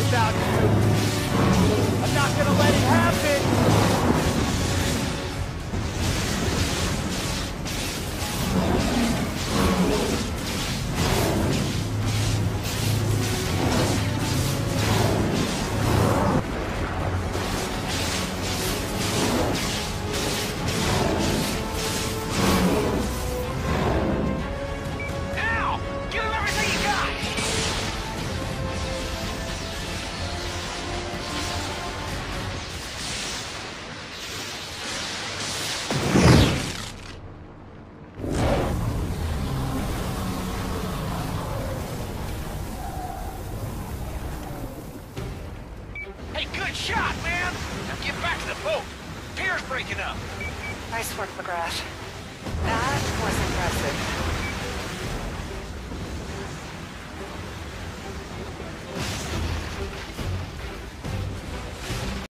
about you. I'm not gonna let it happen. Good shot, man! Now get back to the boat. Pier's breaking up. Nice work, MacGrath. That was impressive.